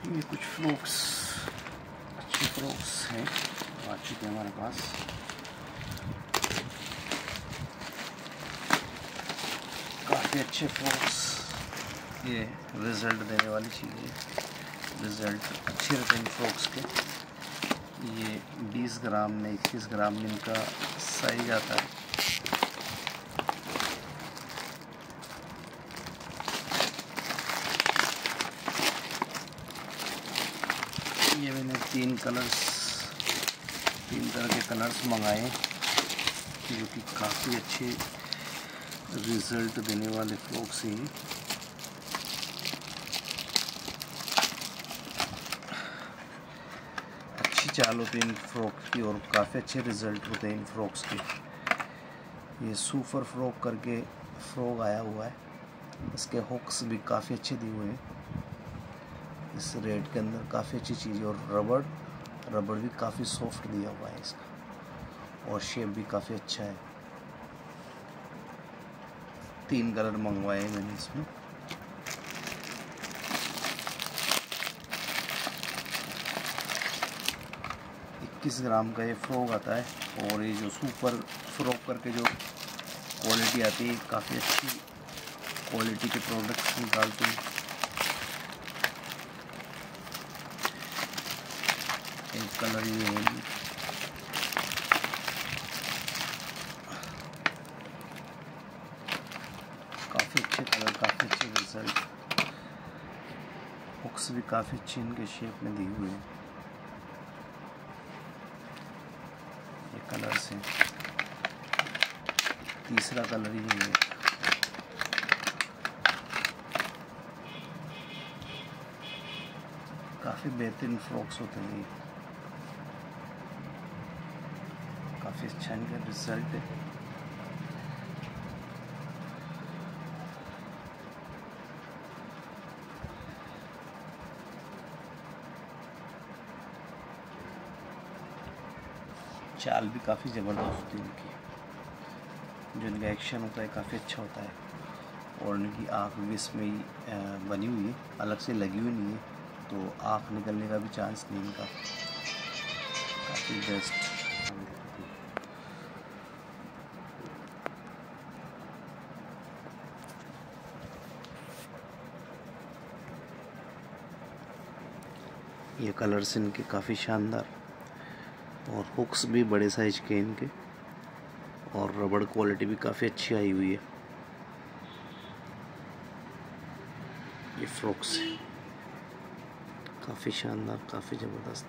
ये कुछ फ्रॉक्स अच्छे फ्रॉक्स हैं आ चुके हैं हमारे पास। काफ़ी अच्छे फ्रॉक्स ये रिज़ल्ट देने वाली चीज़ें रिज़ल्ट अच्छे रहते हैं फ्रॉक्स के। ये 20 ग्राम में 21 ग्राम में इनका साइज़ आता है ये मैंने तीन कलर्स, तीन तरह के कलर्स मंगाए, जो कि काफ़ी अच्छे रिज़ल्ट देने वाले फ्रॉक्स हैं। अच्छी चाल होती है इन फ्रॉक की और काफ़ी अच्छे रिज़ल्ट होते हैं इन फ्रॉक्स के। ये सुपर फ्रॉक करके फ्रॉक आया हुआ है। इसके हुक्स भी काफ़ी अच्छे दिए हुए हैं। इस रेड के अंदर काफ़ी अच्छी चीज़ है और रबड़ रबड़ भी काफ़ी सॉफ्ट दिया हुआ है इसका। और शेप भी काफ़ी अच्छा है। तीन कलर मंगवाए हैं मैंने इसमें। इक्कीस ग्राम का ये फ्रॉक आता है और ये जो सुपर फ्रॉक करके जो क्वालिटी आती है काफ़ी अच्छी क्वालिटी के प्रोडक्ट्स निकालते हैं। एक कलर ये है काफ़ी अच्छे कलर, काफ़ी अच्छे रिज़ल्ट हुक्स भी काफ़ी अच्छे इनके शेप में दिए हुए हैं। ये कलर से। तीसरा कलर ही है। काफ़ी बेहतरीन फ्रॉक्स होते हैं ये काफ़ी अच्छा इनका रिज़ल्ट है। चाल भी काफ़ी ज़बरदस्त होती है इनकी जो इनका एक्शन होता है, काफ़ी अच्छा होता है। और इनकी आँख भी इसमें ही बनी हुई है। अलग से लगी हुई नहीं है। तो आँख निकलने का भी चांस नहीं इनका। काफ़ी बेस्ट ये कलर्स इनके काफ़ी शानदार। और हुक्स भी बड़े साइज़ के इनके। और रबड़ क्वालिटी भी काफ़ी अच्छी आई हुई है। ये फ्रॉक्स काफ़ी शानदार, काफ़ी ज़बरदस्त।